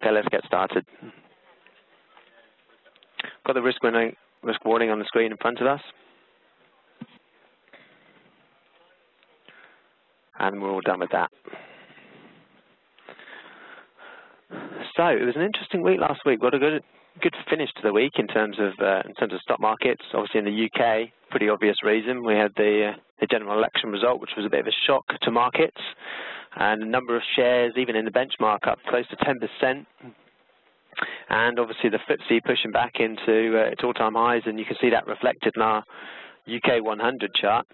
Okay, let's get started. Got the risk warning, risk warning on the screen in front of us. And we're all done with that. So it was an interesting week last week. Got a good good finish to the week in terms of uh, in terms of stock markets. Obviously in the UK, pretty obvious reason. We had the uh, the general election result, which was a bit of a shock to markets, and the number of shares, even in the benchmark, up close to 10%. And obviously the FTSE pushing back into uh, its all-time highs, and you can see that reflected in our UK 100 chart.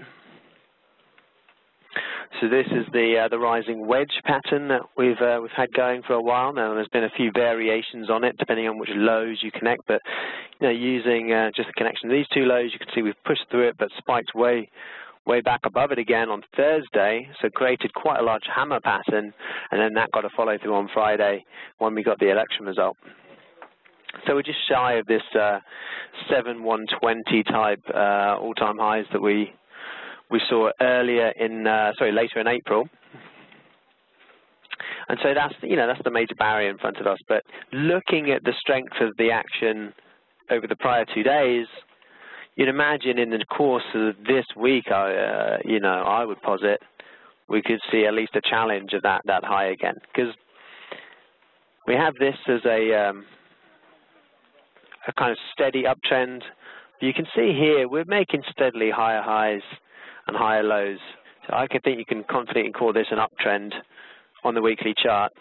So this is the uh, the rising wedge pattern that we've uh, we've had going for a while now. There's been a few variations on it depending on which lows you connect, but you know using uh, just the connection of these two lows, you can see we've pushed through it, but spiked way way back above it again on Thursday, so created quite a large hammer pattern, and then that got a follow through on Friday when we got the election result. So we're just shy of this uh, 7120 type uh, all-time highs that we we saw earlier in, uh, sorry, later in April. And so that's, you know, that's the major barrier in front of us. But looking at the strength of the action over the prior two days, you'd imagine in the course of this week, uh, you know, I would posit we could see at least a challenge of that that high again because we have this as a um, a kind of steady uptrend. You can see here we're making steadily higher highs and higher lows. So I can think you can confidently call this an uptrend on the weekly chart.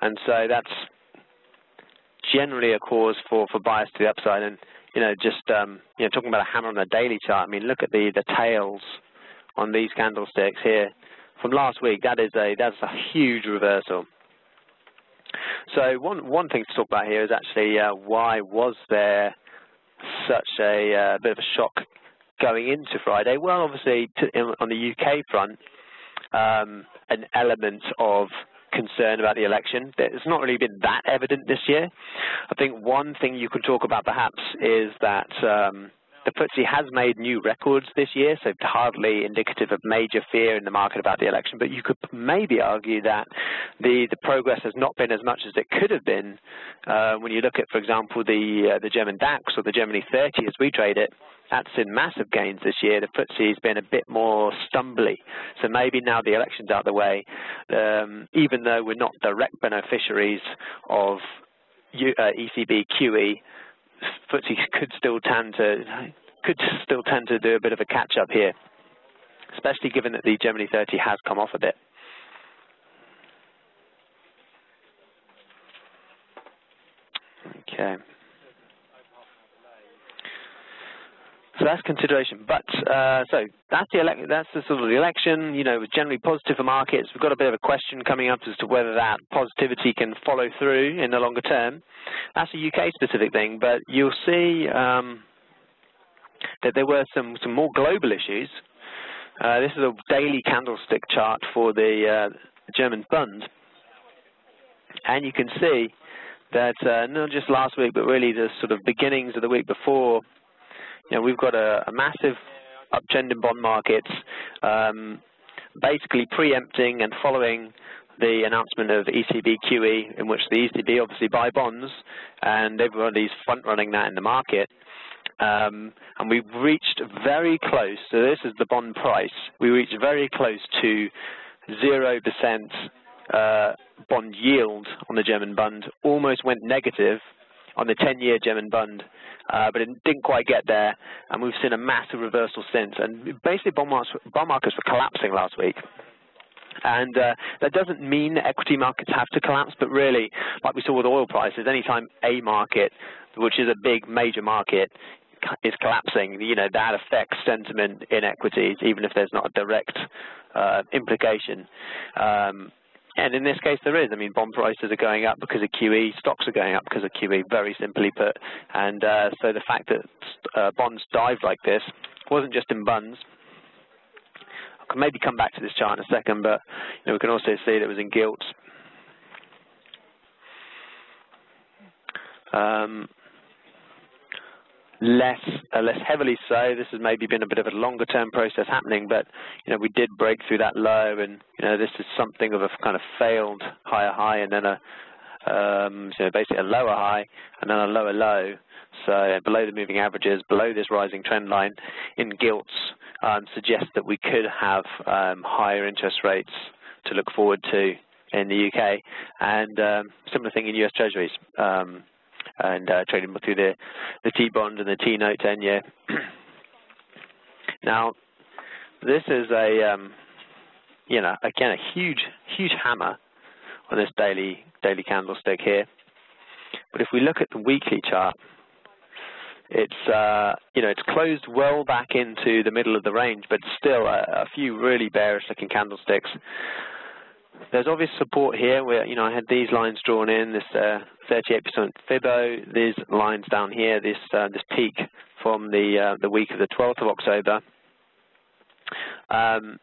And so that's generally a cause for, for bias to the upside. And, you know, just, um, you know, talking about a hammer on the daily chart, I mean, look at the, the tails on these candlesticks here from last week. That is a, that's a huge reversal. So one, one thing to talk about here is actually uh, why was there such a uh, bit of a shock going into Friday? Well, obviously, to, in, on the UK front, um, an element of concern about the election. It's not really been that evident this year. I think one thing you can talk about perhaps is that um, the FTSE has made new records this year, so hardly indicative of major fear in the market about the election. But you could maybe argue that the, the progress has not been as much as it could have been uh, when you look at, for example, the uh, the German DAX or the Germany 30 as we trade it. That's in massive gains this year. The FTSE has been a bit more stumbly. So maybe now the election's out of the way, um, even though we're not direct beneficiaries of uh, ECB QE, FTSE could still tend to could still tend to do a bit of a catch up here, especially given that the Germany 30 has come off a bit. Okay. So that's consideration. But uh, so that's the that's the sort of the election. You know, was generally positive for markets. We've got a bit of a question coming up as to whether that positivity can follow through in the longer term. That's a UK specific thing, but you'll see um, that there were some some more global issues. Uh, this is a daily candlestick chart for the uh, German Bund, and you can see that uh, not just last week, but really the sort of beginnings of the week before know, we've got a, a massive uptrend in bond markets, um, basically preempting and following the announcement of ECB QE, in which the ECB obviously buy bonds, and everybody's front-running that in the market. Um, and we've reached very close, so this is the bond price, we reached very close to 0% uh, bond yield on the German bond, almost went negative on the 10-year German bond uh, but it didn't quite get there, and we've seen a massive reversal since. And basically, bond markets, bond markets were collapsing last week. And uh, that doesn't mean that equity markets have to collapse, but really, like we saw with oil prices, anytime a market, which is a big major market, is collapsing, you know, that affects sentiment in equities, even if there's not a direct uh, implication. Um, and in this case, there is. I mean, bond prices are going up because of QE. Stocks are going up because of QE, very simply put. And uh, so the fact that uh, bonds dived like this wasn't just in bunds. I can maybe come back to this chart in a second, but you know, we can also see that it was in gilts. Um, less uh, less heavily so. This has maybe been a bit of a longer term process happening, but you know we did break through that low, and you know this is something of a kind of failed higher high and then a um, basically a lower high and then a lower low. So below the moving averages, below this rising trend line in gilts um, suggests that we could have um, higher interest rates to look forward to in the UK, and um, similar thing in US Treasuries. Um, and uh, trading through the, the T-bond and the T-note 10-year. now, this is a, um, you know, again, a huge, huge hammer on this daily, daily candlestick here. But if we look at the weekly chart, it's uh, you know it's closed well back into the middle of the range, but still a, a few really bearish-looking candlesticks there's obvious support here where, you know, I had these lines drawn in, this 38% uh, Fibo, these lines down here, this uh, this peak from the uh, the week of the 12th of October. Um,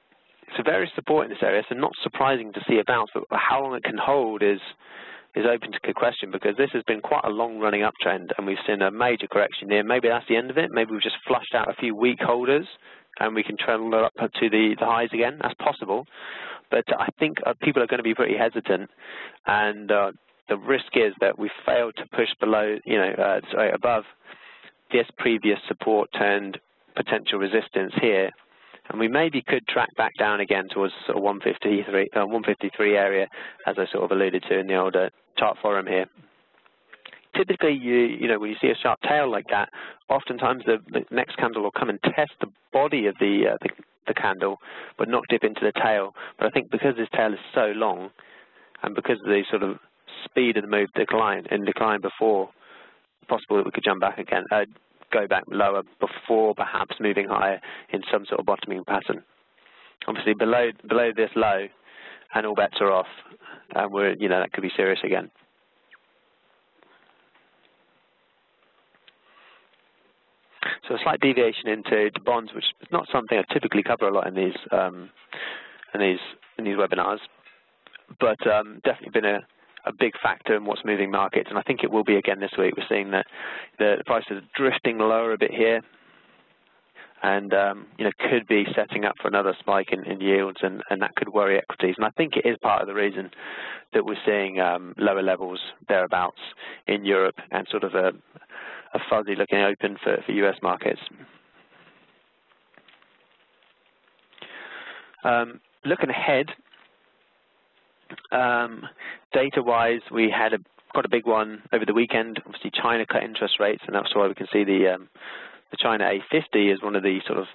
so various support in this area, so not surprising to see a bounce, but how long it can hold is is open to question because this has been quite a long running uptrend and we've seen a major correction here. Maybe that's the end of it. Maybe we've just flushed out a few weak holders and we can trend up to the, the highs again. That's possible. But I think uh, people are going to be pretty hesitant, and uh, the risk is that we fail to push below, you know, uh, sorry, above this previous support turned potential resistance here, and we maybe could track back down again towards sort of 153, uh, 153 area, as I sort of alluded to in the older chart forum here. Typically, you you know when you see a sharp tail like that, oftentimes the, the next candle will come and test the body of the, uh, the the candle, but not dip into the tail. But I think because this tail is so long, and because of the sort of speed of the move decline and decline before, possible that we could jump back again, uh, go back lower before perhaps moving higher in some sort of bottoming pattern. Obviously, below below this low, and all bets are off, and we're you know that could be serious again. So a slight deviation into bonds, which is not something I typically cover a lot in these um, in these in these webinars, but um, definitely been a, a big factor in what's moving markets, and I think it will be again this week. We're seeing that the, prices are drifting lower a bit here, and um, you know could be setting up for another spike in, in yields, and, and, that could worry equities. And I think it is part of the reason that we're seeing um, lower levels thereabouts in Europe and sort of a, a fuzzy looking open for, for US markets. Um, looking ahead, um, data-wise, we had a, quite a big one over the weekend. Obviously, China cut interest rates, and that's why we can see the um, the China A50 is one of the sort of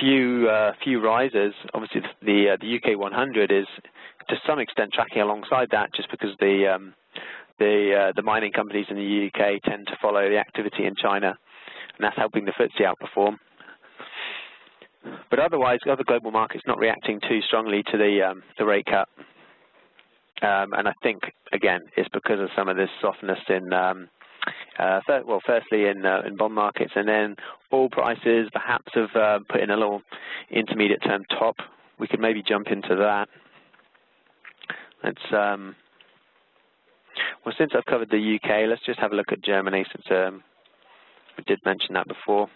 few uh, few risers. Obviously, the uh, the UK 100 is to some extent tracking alongside that, just because the um, the uh, the mining companies in the UK tend to follow the activity in China, and that's helping the FTSE outperform. But otherwise, other global markets not reacting too strongly to the um, the rate cut, um, and I think again it's because of some of this softness in. Um, uh, well, firstly in uh, in bond markets, and then oil prices perhaps have uh, put in a little intermediate term top. We could maybe jump into that. Let's um, well, since I've covered the UK, let's just have a look at Germany since um, we did mention that before.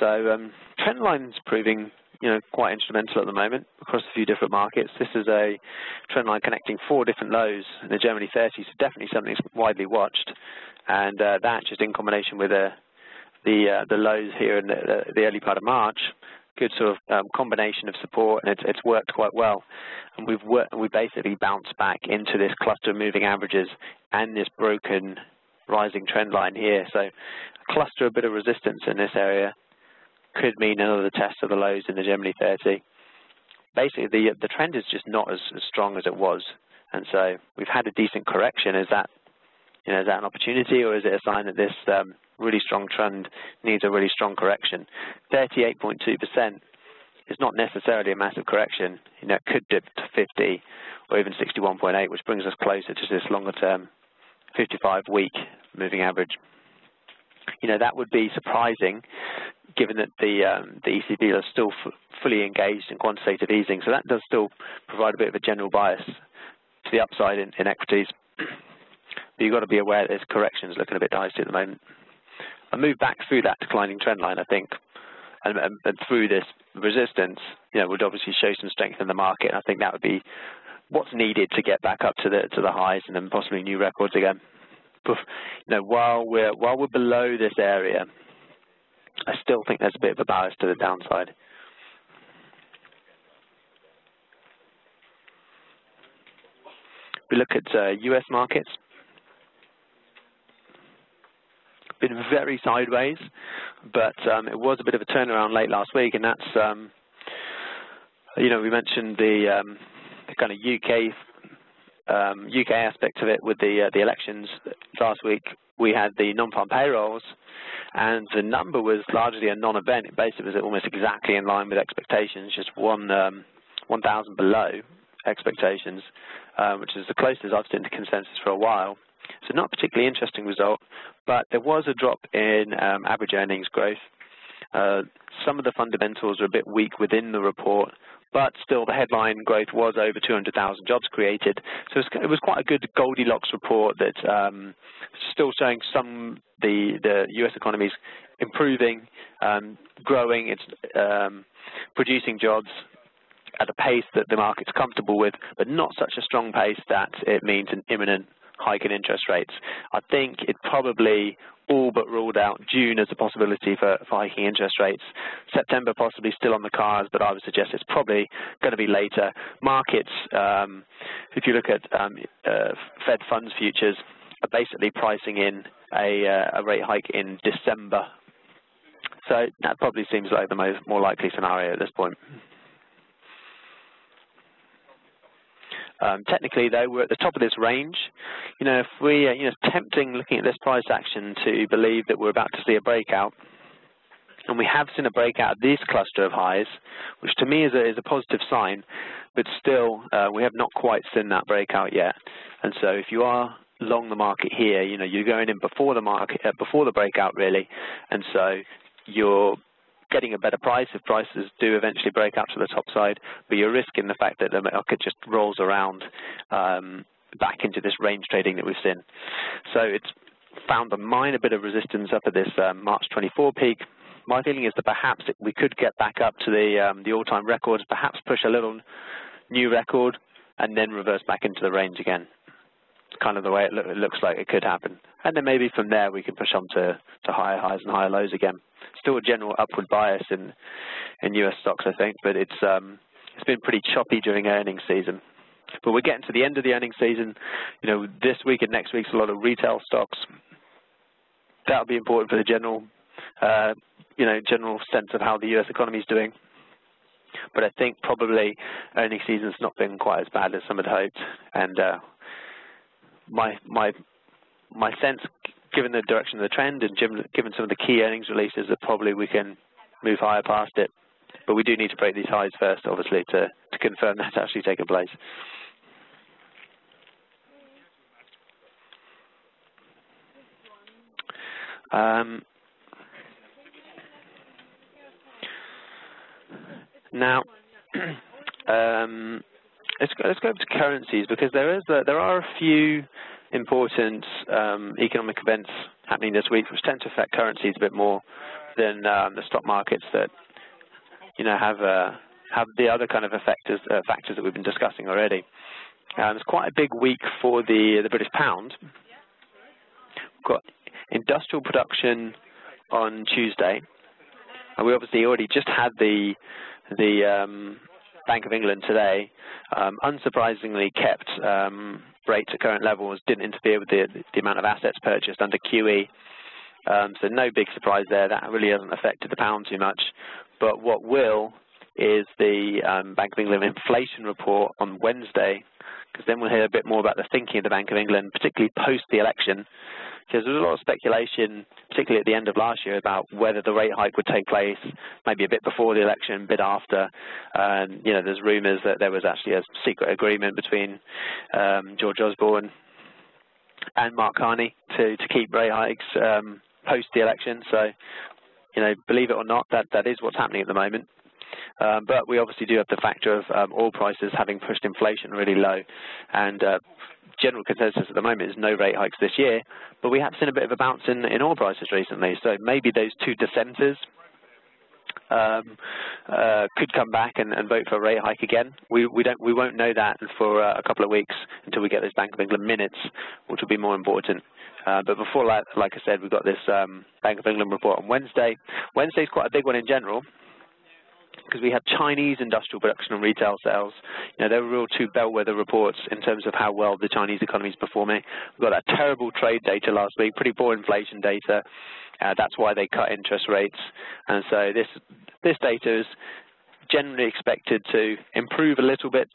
So um, trend line's proving you know, quite instrumental at the moment across a few different markets. This is a trend line connecting four different lows in the Germany 30, so definitely something that's widely watched. And uh, that just in combination with uh, the uh, the lows here in the, the, early part of March good sort of um, combination of support, and it's, it's worked quite well. And we've worked, we basically bounced back into this cluster of moving averages and this broken rising trend line here. So cluster, a bit of resistance in this area could mean another test of the lows in the Germany 30. Basically, the the trend is just not as, as strong as it was, and so we've had a decent correction. Is that you know, is that an opportunity or is it a sign that this um, really strong trend needs a really strong correction? 38.2% is not necessarily a massive correction. You know, it could dip to 50 or even 61.8, which brings us closer to this longer-term 55-week moving average. You know, that would be surprising given that the um, the ECB are still fully engaged in quantitative easing. So that does still provide a bit of a general bias to the upside in, in equities. But you've got to be aware that this correction is looking a bit dicey at the moment. a move back through that declining trend line, I think, and, and, and through this resistance, you know, would obviously show some strength in the market. And I think that would be what's needed to get back up to the to the highs and then possibly new records again. You know, while we're while we're below this area, I still think there's a bit of a bias to the downside. We look at uh, U.S. markets. Been very sideways, but um, it was a bit of a turnaround late last week, and that's, um, you know, we mentioned the, um, the kind of UK UK um, aspect of it with the uh, the elections last week. We had the non-farm payrolls, and the number was largely a non-event. Basically, it was almost exactly in line with expectations, just one um, 1,000 below expectations, uh, which is the closest I've seen to consensus for a while. So not a particularly interesting result, but there was a drop in um, average earnings growth. Uh, some of the fundamentals are a bit weak within the report, but still the headline growth was over 200,000 jobs created. So it was quite a good Goldilocks report that um, still showing some the the U.S. economy is improving, um, growing, it's um, producing jobs at a pace that the market's comfortable with, but not such a strong pace that it means an imminent hike in interest rates. I think it probably all but ruled out June as a possibility for, for hiking interest rates. September possibly still on the cards, but I would suggest it's probably going to be later. Markets, um, if you look at um, uh, Fed funds futures, are basically pricing in a, uh, a rate hike in December. So that probably seems like the most, more likely scenario at this point. Um, technically, though, we're at the top of this range. You know, if we, uh, you know, tempting looking at this price action to believe that we're about to see a breakout. And we have seen a breakout of this cluster of highs, which to me is a, is a positive sign, but still, uh, we have not quite seen that breakout yet. And so if you are long the market here, you know, you're going in before the market, uh, before the breakout really, and so you're getting a better price if prices do eventually break up to the top side, but you're risking the fact that the market just rolls around um, back into this range trading that we've seen. So it's found a minor bit of resistance up at this um, March 24 peak. My feeling is that perhaps we could get back up to the um, the all-time records, perhaps push a little new record, and then reverse back into the range again. Kind of the way it, lo it looks like it could happen. And then maybe from there we can push on to, to higher highs and higher lows again still a general upward bias in in U.S. stocks, I think, but it's um, it's been pretty choppy during earnings season. But we're getting to the end of the earnings season. You know, this week and next week's a lot of retail stocks. That'll be important for the general, uh, you know, general sense of how the U.S. economy is doing. But I think probably earnings season's not been quite as bad as some had hoped, and uh, my my my sense given the direction of the trend and given some of the key earnings releases, that probably we can move higher past it. But we do need to break these highs first, obviously, to, to confirm that's actually taken place. Um, now, um, let's go, let's go over to currencies because there is a, there are a few important um, economic events happening this week, which tend to affect currencies a bit more than um, the stock markets that you know have uh, have the other kind of factors uh, factors that we've been discussing already. Um, it's quite a big week for the the British pound. We've got industrial production on Tuesday, and we obviously already just had the the um, Bank of England today, um, unsurprisingly kept um, rates at current levels, didn't interfere with the, the amount of assets purchased under QE. Um, so no big surprise there. That really hasn't affected the pound too much. But what will is the um, Bank of England inflation report on Wednesday, because then we'll hear a bit more about the thinking of the Bank of England, particularly post the election, because there was a lot of speculation, particularly at the end of last year, about whether the rate hike would take place maybe a bit before the election, a bit after. And, you know, there's rumours that there was actually a secret agreement between um, George Osborne and Mark Carney to, to keep rate hikes um, post the election. So, you know, believe it or not, that, that is what's happening at the moment. Um, but we obviously do have the factor of um, oil prices having pushed inflation really low. And uh, general consensus at the moment is no rate hikes this year, but we have seen a bit of a bounce in, in oil prices recently. So maybe those two dissenters um, uh, could come back and, and, vote for a rate hike again. We, we don't we won't know that for uh, a couple of weeks until we get those Bank of England minutes, which will be more important. Uh, but before that, like I said, we've got this um, Bank of England report on Wednesday. Wednesday's quite a big one in general because we have Chinese industrial production and retail sales. You know, they're real two bellwether reports in terms of how well the Chinese economy is performing. We've got that terrible trade data last week, pretty poor inflation data. Uh, that's why they cut interest rates. And so this this data is generally expected to improve a little bit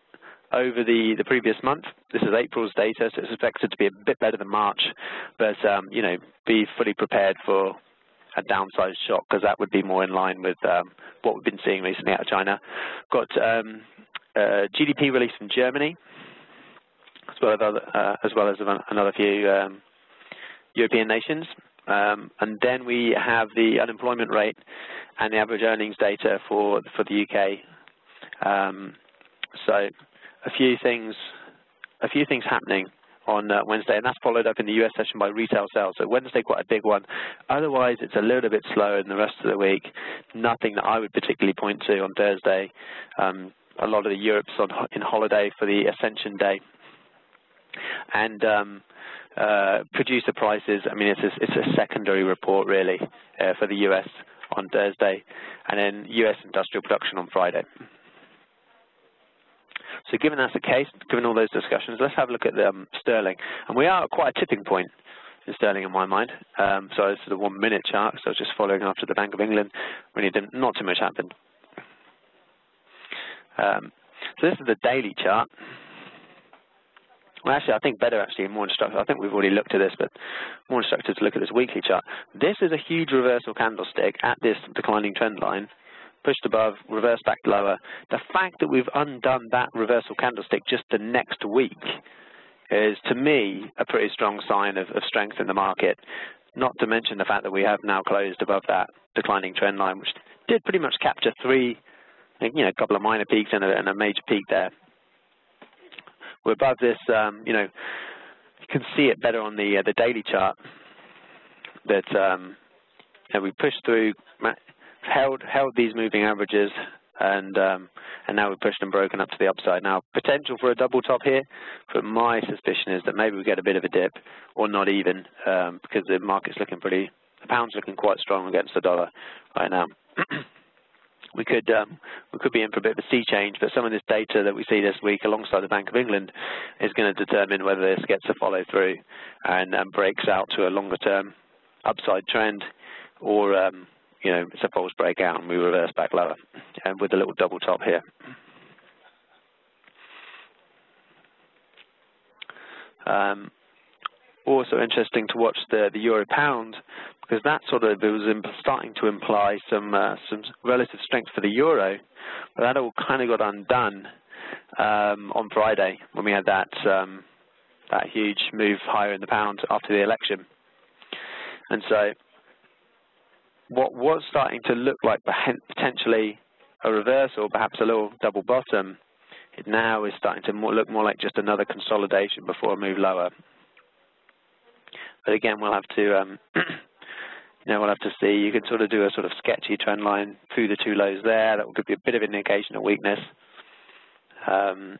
over the, the previous month. This is April's data, so it's expected to be a bit better than March, but um, you know, be fully prepared for a downside shock because that would be more in line with um, what we've been seeing recently out of China. Got um, uh, GDP release from Germany, as well as, other, uh, as, well as another few um, European nations. Um, and then we have the unemployment rate and the average earnings data for for the UK. Um, so a few things, a few things happening on uh, Wednesday, and that's followed up in the US session by retail sales. So Wednesday, quite a big one. Otherwise, it's a little bit slower than the rest of the week. Nothing that I would particularly point to on Thursday. Um, a lot of the Europe's on in holiday for the Ascension Day, and um, uh, producer prices. I mean, it's a, it's a secondary report really uh, for the US on Thursday, and then US industrial production on Friday. So given that's the case, given all those discussions, let's have a look at the, um, sterling. And we are at quite a tipping point in sterling in my mind. Um, so is the one-minute chart, so I was just following after the Bank of England. Really didn't, not too much happened. Um, so this is the daily chart. Well, actually, I think better, actually, more instructive. I think we've already looked at this, but more instructive to look at this weekly chart. This is a huge reversal candlestick at this declining trend line pushed above, reversed back lower. The fact that we've undone that reversal candlestick just the next week is, to me, a pretty strong sign of, of strength in the market, not to mention the fact that we have now closed above that declining trend line, which did pretty much capture three, you know, a couple of minor peaks and a, and a major peak there. We're above this, um, you know, you can see it better on the uh, the daily chart that um, we pushed through held held these moving averages and um, and now we've pushed and broken up to the upside. Now, potential for a double top here, but my suspicion is that maybe we get a bit of a dip, or not even, um, because the market's looking pretty, the pound's looking quite strong against the dollar right now. we could um, we could be in for a bit of a sea change, but some of this data that we see this week alongside the Bank of England is going to determine whether this gets a follow through and, and breaks out to a longer term upside trend, or um, you know, it's a false breakout and we reverse back lower and with a little double top here. Um, also interesting to watch the, the euro pound because that sort of was starting to imply some uh, some relative strength for the euro, but that all kind of got undone um, on Friday when we had that um, that huge move higher in the pound after the election, and so what was starting to look like potentially a reversal, perhaps a little double bottom, it now is starting to more, look more like just another consolidation before a move lower. But again, we'll have to, um, you know, we'll have to see. You can sort of do a sort of sketchy trend line through the two lows there. That will give you a bit of indication of weakness. Um,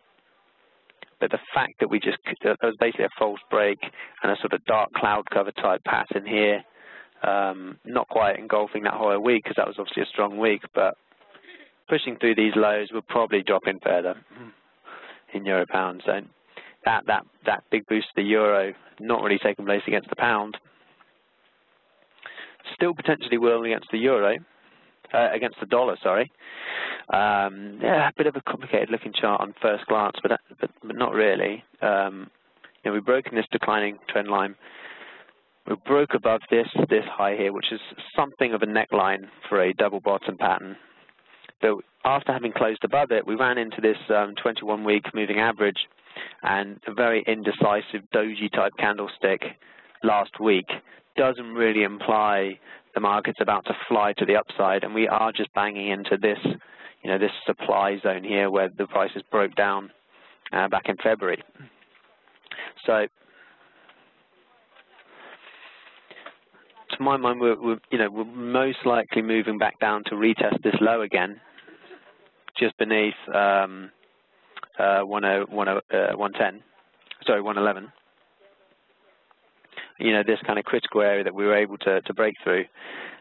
but the fact that we just, that was basically a false break and a sort of dark cloud cover type pattern here, um, not quite engulfing that whole week because that was obviously a strong week, but pushing through these lows will probably drop in further in euro pound. So that that that big boost to the euro not really taking place against the pound. Still potentially will against the euro, uh, against the dollar. Sorry. Um, yeah, a bit of a complicated looking chart on first glance, but but, but not really. Um, you know, we've broken this declining trend line we broke above this, this high here, which is something of a neckline for a double bottom pattern. But after having closed above it, we ran into this 21-week um, moving average and a very indecisive doji type candlestick last week doesn't really imply the market's about to fly to the upside, and we are just banging into this, you know, this supply zone here where the prices broke down uh, back in February. So to my mind, we're, we're, you know we're most likely moving back down to retest this low again, just beneath um, uh, 10, uh, 110, sorry 111. You know this kind of critical area that we were able to, to break through.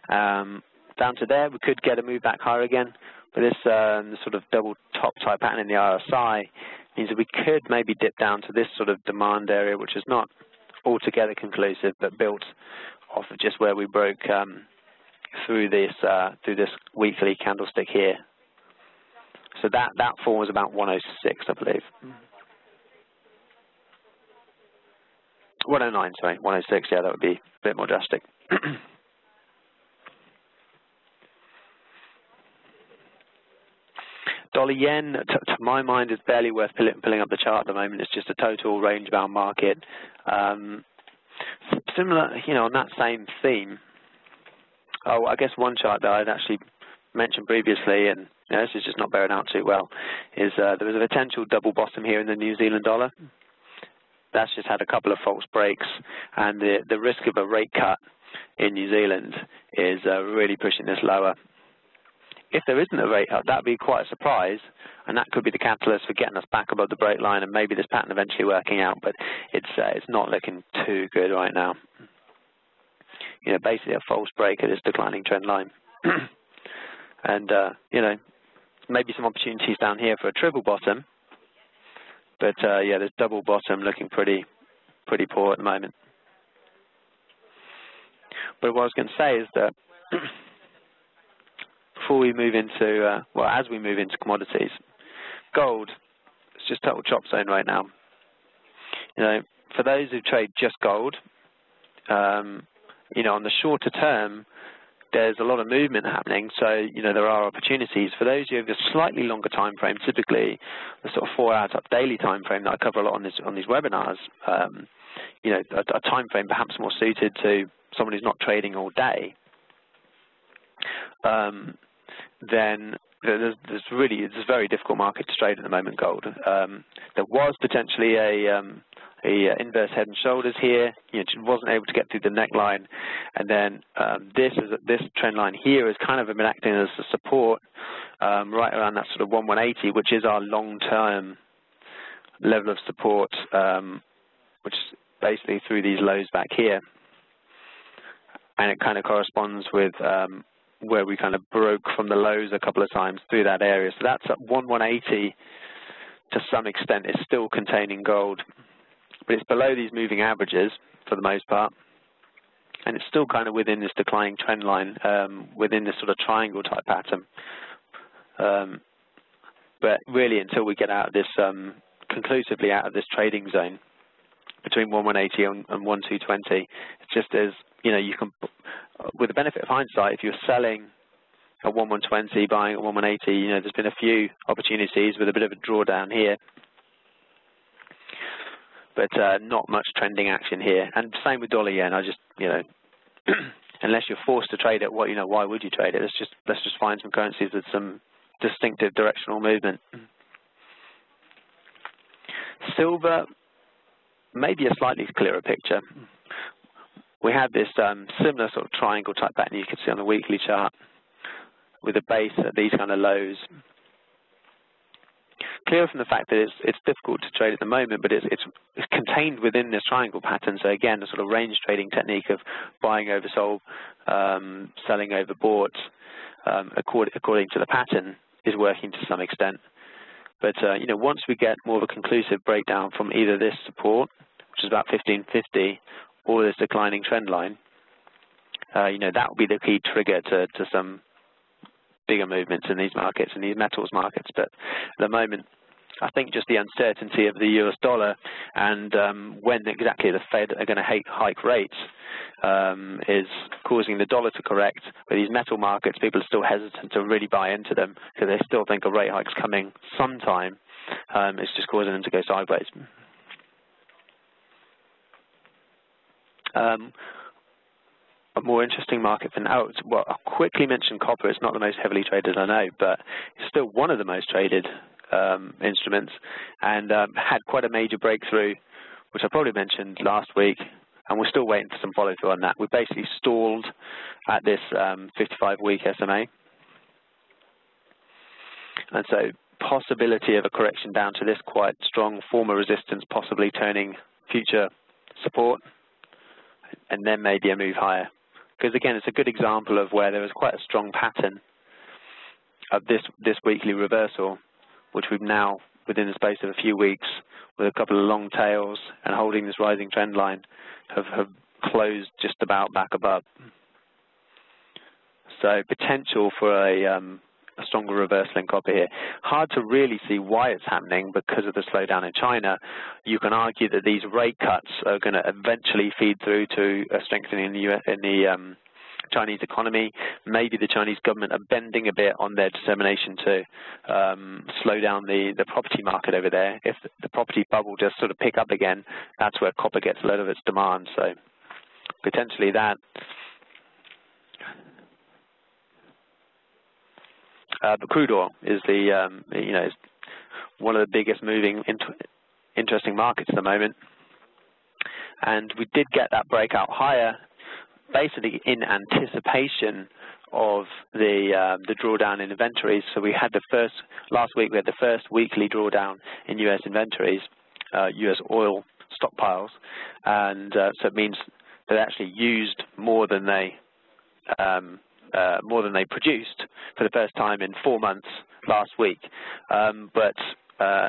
Um, down to there, we could get a move back higher again, but this um, sort of double top type pattern in the RSI means that we could maybe dip down to this sort of demand area, which is not altogether conclusive, but built off of just where we broke um, through this uh, through this weekly candlestick here. So that that fall was about 106, I believe. 109, sorry, 106. Yeah, that would be a bit more drastic. Dollar yen, to, my mind, is barely worth pulling up the chart at the moment. It's just a total range-bound market. Um, similar, you know, on that same theme, oh, I guess one chart that I'd actually mentioned previously, and you know, this is just not bearing out too well, is uh, there was a potential double bottom here in the New Zealand dollar. That's just had a couple of false breaks, and the, the risk of a rate cut in New Zealand is uh, really pushing this lower if there isn't a rate up, that would be quite a surprise, and that could be the catalyst for getting us back above the break line and maybe this pattern eventually working out, but it's uh, it's not looking too good right now. You know, basically a false break of this declining trend line. and, uh, you know, maybe some opportunities down here for a triple bottom, but uh, yeah, this double bottom looking pretty pretty poor at the moment. But what I was going to say is that before we move into, uh, well, as we move into commodities, gold, it's just total chop zone right now. You know, for those who trade just gold, um, you know, on the shorter term, there's a lot of movement happening, so you know there are opportunities. For those who have a slightly longer time frame, typically the sort of four-hour up daily time frame that I cover a lot on this on these webinars, um, you know, a, a time frame perhaps more suited to someone who's not trading all day. Um, then there's, there's really it's a very difficult market to trade at the moment. Gold. Um, there was potentially a um, a uh, inverse head and shoulders here. You know, it wasn't able to get through the neckline, and then um, this is this trend line here has kind of been acting as a support um, right around that sort of 1180, which is our long-term level of support, um, which is basically through these lows back here, and it kind of corresponds with um, where we kind of broke from the lows a couple of times through that area. So that's at 1180 to some extent is still containing gold, but it's below these moving averages for the most part, and it's still kind of within this declining trend line, um, within this sort of triangle type pattern. Um, but really, until we get out of this, um, conclusively out of this trading zone between 1180 and, and 1220, it's just as, you know, you can with the benefit of hindsight, if you're selling at 1120, buying at 1180, you know, there's been a few opportunities with a bit of a drawdown here, but uh, not much trending action here. And same with dollar yen. I just, you know, unless you're forced to trade it, what you know, why would you trade it? Let's just let's just find some currencies with some distinctive directional movement. Silver, maybe a slightly clearer picture we had this um, similar sort of triangle type pattern you can see on the weekly chart with a base at these kind of lows. Clear from the fact that it's, it's difficult to trade at the moment, but it's, it's, it's, contained within this triangle pattern. So again, a sort of range trading technique of buying oversold, um, selling overbought, um, according, according to the pattern, is working to some extent. But uh, you know, once we get more of a conclusive breakdown from either this support, which is about 1550, or this declining trend line, uh, you know, that will be the key trigger to, to some bigger movements in these markets, in these metals markets. But at the moment, I think just the uncertainty of the US dollar and um, when exactly the Fed are going to hike rates um, is causing the dollar to correct. But these metal markets, people are still hesitant to really buy into them because they still think a rate hike's coming sometime. Um, it's just causing them to go sideways. Um, a more interesting market for now, well, I'll quickly mention copper. It's not the most heavily traded, I know, but it's still one of the most traded um, instruments and um, had quite a major breakthrough which I probably mentioned last week, and we're still waiting for some follow-through on that. We're basically stalled at this 55-week um, SMA. And so possibility of a correction down to this quite strong former resistance, possibly turning future support, and then maybe a move higher. Because again, it's a good example of where there was quite a strong pattern of this, this weekly reversal, which we've now, within the space of a few weeks, with a couple of long tails and holding this rising trend line, have, have closed just about back above. So potential for a, um, a stronger reversal in copper here. Hard to really see why it's happening because of the slowdown in China. You can argue that these rate cuts are going to eventually feed through to a strengthening in the, US, in the um, Chinese economy. Maybe the Chinese government are bending a bit on their determination to um, slow down the, the property market over there. If the property bubble just sort of pick up again, that's where copper gets a lot of its demand. So potentially that. Uh, but crude oil is the um, you know one of the biggest moving interesting markets at the moment. And we did get that breakout higher basically in anticipation of the um, the drawdown in inventories. So we had the first last week we had the first weekly drawdown in U.S. inventories, uh, U.S. oil stockpiles, and uh, so it means they actually used more than they um, uh, more than they produced for the first time in four months last week. Um, but uh,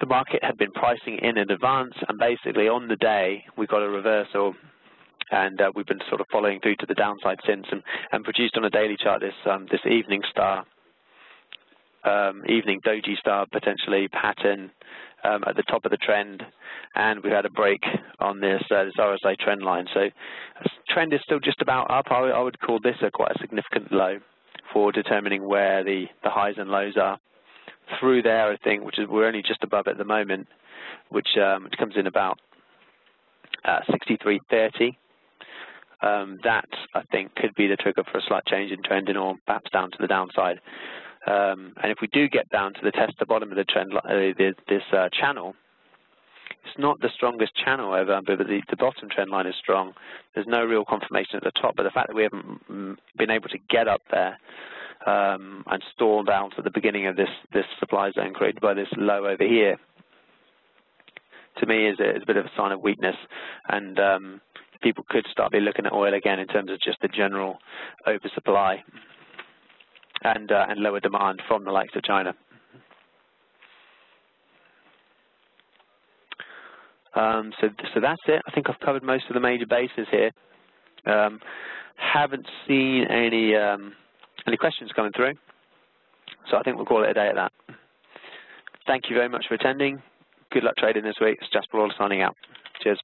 the market had been pricing in in advance, and basically on the day we got a reversal and uh, we've been sort of following through to the downside since and, and produced on a daily chart this um, this evening star, um, evening doji star potentially pattern um, at the top of the trend, and we've had a break on this, uh, this RSI trend line. So trend is still just about up. I, I would call this a quite a significant low for determining where the, the highs and lows are. Through there, I think, which is we're only just above at the moment, which, um, which comes in about uh, 63.30 um, that I think could be the trigger for a slight change in trend, trending or perhaps down to the downside. Um, and if we do get down to the test the bottom of the trend, uh, this uh, channel, it's not the strongest channel ever, but the, the, bottom trend line is strong. There's no real confirmation at the top, but the fact that we haven't been able to get up there um, and stall down to the beginning of this, this supply zone created by this low over here, to me is a, is a bit of a sign of weakness. And um, people could start be looking at oil again in terms of just the general oversupply and uh, and lower demand from the likes of China. Um, so so that's it. I think I've covered most of the major bases here. Um, haven't seen any um, any questions coming through, so I think we'll call it a day at that. Thank you very much for attending. Good luck trading this week. It's Jasper Lawler signing out. Cheers.